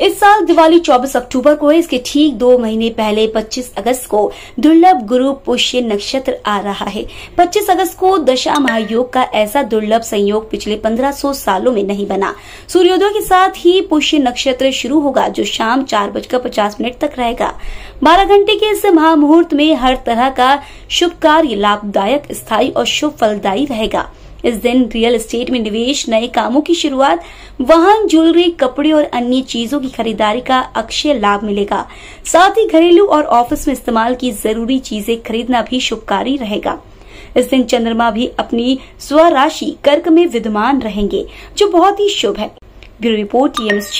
इस साल दिवाली 24 अक्टूबर को है। इसके ठीक दो महीने पहले 25 अगस्त को दुर्लभ गुरु पुष्य नक्षत्र आ रहा है। 25 अगस्त को दशा महायोग का ऐसा दुर्लभ संयोग पिछले 1500 सालों में नहीं बना। सूर्योदय के साथ ही पुष्य नक्षत्र शुरू होगा, जो शाम चार बजकर पचास मिनट तक रहेगा। बारह घंटे के इस महामुहूर्त में हर तरह का शुभ कार्य लाभदायक, स्थायी और शुभ फलदायी रहेगा। इस दिन रियल एस्टेट में निवेश, नए कामों की शुरुआत, वाहन, ज्वेलरी, कपड़े और अन्य चीज़ों की खरीदारी का अक्षय लाभ मिलेगा। साथ ही घरेलू और ऑफ़िस में इस्तेमाल की ज़रूरी चीज़ें खरीदना भी शुभकारी रहेगा। इस दिन चंद्रमा भी अपनी स्वराशि कर्क में विद्यमान रहेंगे, जो बहुत ही शुभ है। Bureau report, TMS